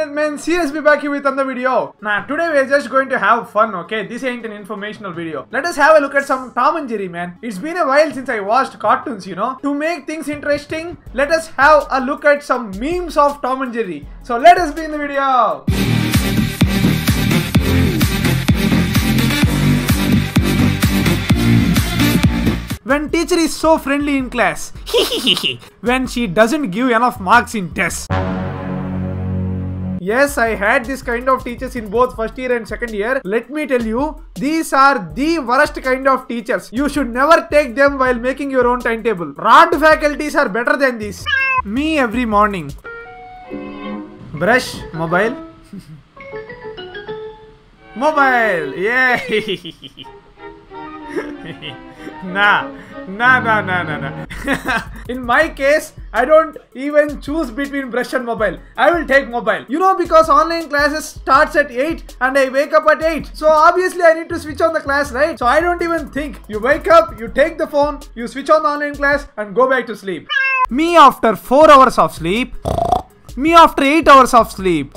gentlemen, CSB back here with another video. Now, today we're just going to have fun, okay? This ain't an informational video. Let us have a look at some Tom and Jerry, man. It's been a while since I watched cartoons, you know? To make things interesting, let us have a look at some memes of Tom and Jerry. So, let us be in the video. When teacher is so friendly in class. when she doesn't give enough marks in tests. Yes, I had this kind of teachers in both first year and second year. Let me tell you, these are the worst kind of teachers. You should never take them while making your own timetable. Rod faculties are better than this. Me every morning. Brush, mobile. mobile, yeah. nah, nah, nah, nah, nah, nah. In my case, I don't even choose between brush and mobile. I will take mobile. You know, because online classes starts at 8 and I wake up at 8. So obviously I need to switch on the class, right? So I don't even think. You wake up, you take the phone, you switch on the online class and go back to sleep. Me after 4 hours of sleep. Me after 8 hours of sleep.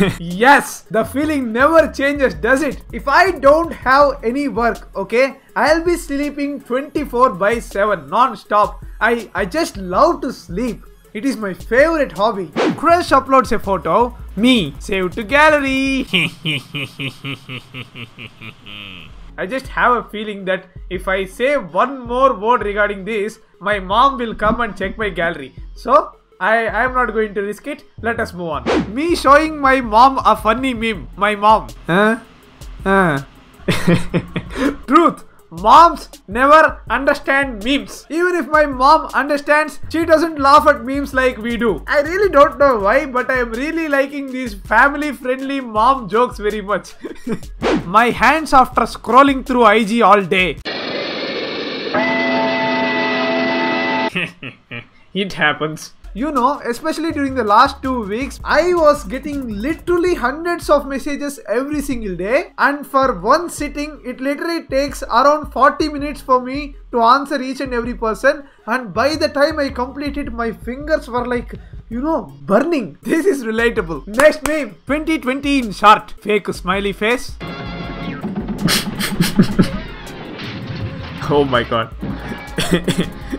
yes, the feeling never changes, does it? If I don't have any work, okay, I'll be sleeping 24 by 7 non-stop. I, I just love to sleep. It is my favorite hobby. Crush uploads a photo. Me, save to gallery. I just have a feeling that if I say one more word regarding this, my mom will come and check my gallery. So, I, I am not going to risk it. Let us move on. Me showing my mom a funny meme. My mom. Huh? Huh. Truth. Moms never understand memes. Even if my mom understands, she doesn't laugh at memes like we do. I really don't know why, but I am really liking these family friendly mom jokes very much. my hands after scrolling through IG all day. it happens. You know, especially during the last two weeks, I was getting literally hundreds of messages every single day. And for one sitting, it literally takes around 40 minutes for me to answer each and every person. And by the time I completed, my fingers were like, you know, burning. This is relatable. Next meme 2020 in short. Fake smiley face. oh my god.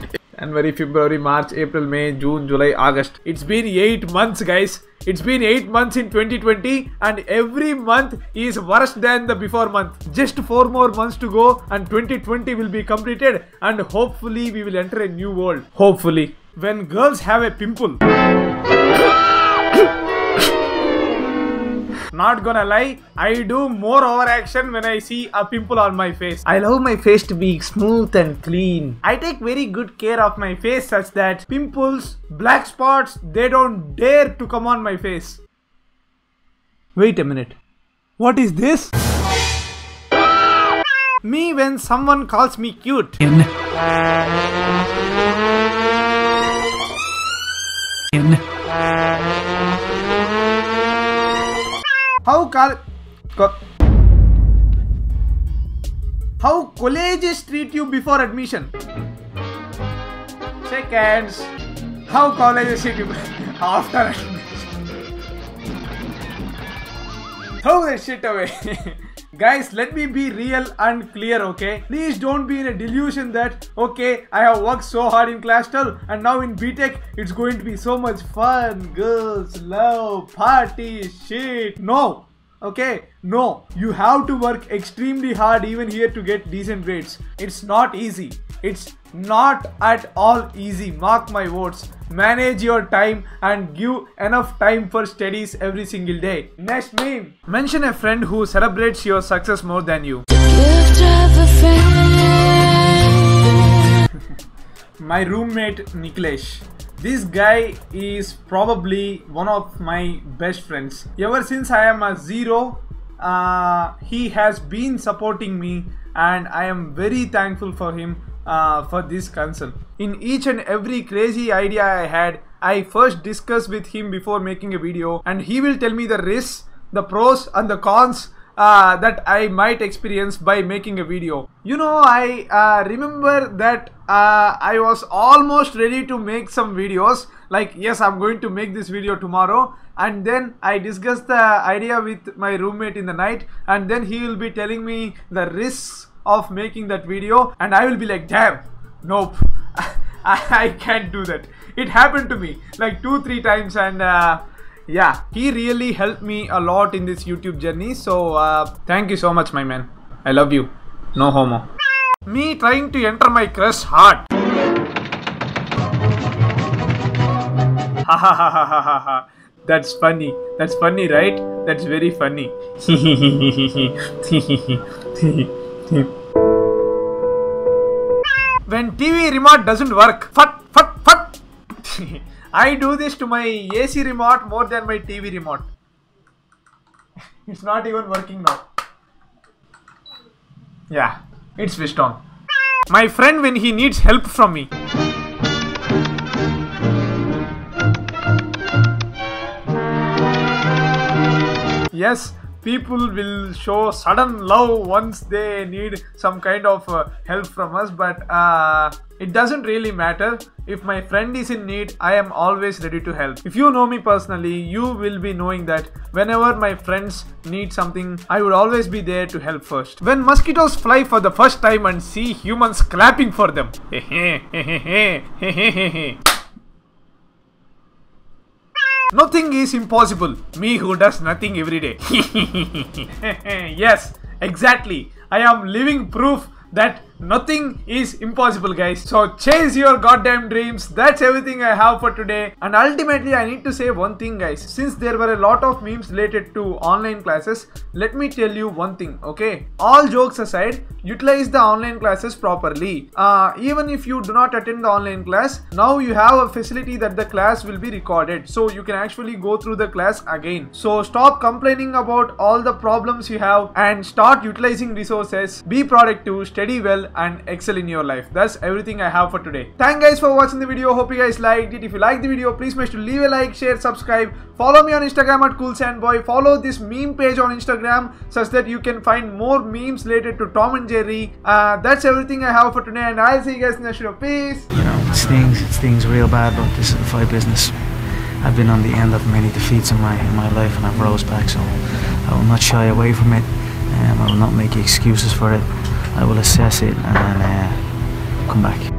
January, February, March, April, May, June, July, August. It's been 8 months, guys. It's been 8 months in 2020, and every month is worse than the before month. Just 4 more months to go, and 2020 will be completed, and hopefully, we will enter a new world. Hopefully. When girls have a pimple. Not gonna lie, I do more overaction when I see a pimple on my face. I love my face to be smooth and clean. I take very good care of my face such that pimples, black spots, they don't dare to come on my face. Wait a minute. What is this? Me when someone calls me cute. In. In. How co- How colleges treat you before admission? Shake hands. How colleges treat you after admission? Throw that shit away. Guys, let me be real and clear, okay? Please don't be in a delusion that, okay, I have worked so hard in class 12 and now in BTech it's going to be so much fun, girls, love, party, shit. No, okay? No, you have to work extremely hard even here to get decent grades. It's not easy. It's not at all easy. Mark my words. Manage your time and give enough time for studies every single day. Next meme. Mention a friend who celebrates your success more than you. my roommate Niklesh. This guy is probably one of my best friends. Ever since I am a zero, uh, he has been supporting me, and I am very thankful for him uh, for this concern. In each and every crazy idea I had, I first discuss with him before making a video, and he will tell me the risks, the pros, and the cons uh, that I might experience by making a video. You know, I uh, remember that uh, I was almost ready to make some videos. Like, yes, I'm going to make this video tomorrow. and then I discuss the idea with my roommate in the night and then he will be telling me the risks of making that video and I will be like damn nope I can't do that it happened to me like two three times and uh, yeah he really helped me a lot in this youtube journey. So uh, thank you so much my man. I love you. No homo. Me trying to enter my crush heart. Ha ha ha ha ha ha ha that's funny. That's funny right? That's very funny. When tv remote doesn't work I do this to my AC remote more than my TV remote. it's not even working now. Yeah, it's switched on. My friend when he needs help from me. Yes, people will show sudden love once they need some kind of uh, help from us but uh, it doesn't really matter. If my friend is in need i am always ready to help. If you know me personally you will be knowing that whenever my friends need something i would always be there to help first. When mosquitoes fly for the first time and see humans clapping for them Nothing is impossible. Me who does nothing every day. yes, exactly. I am living proof that nothing is impossible guys. So chase your goddamn dreams. That's everything i have for today. And ultimately i need to say one thing guys. Since there were a lot of memes related to online classes let me tell you one thing okay? All jokes aside utilize the online classes properly. Uh, even if you do not attend the online class now you have a facility that the class will be recorded. So you can actually go through the class again. So stop complaining about all the problems you have and start utilizing resources. Be productive. Study well and excel in your life. That's everything I have for today. Thank guys for watching the video. Hope you guys liked it. If you like the video, please make sure to leave a like, share, subscribe. Follow me on Instagram at CoolSandBoy. Follow this meme page on Instagram such that you can find more memes related to Tom and Jerry. Uh, that's everything I have for today and I'll see you guys in the next video. Peace. You know, it stings, it stings real bad, but this is a fight business. I've been on the end of many defeats in my in my life and I've rose back, so I will not shy away from it. Um, I will not make excuses for it. I will assess it and uh, come back.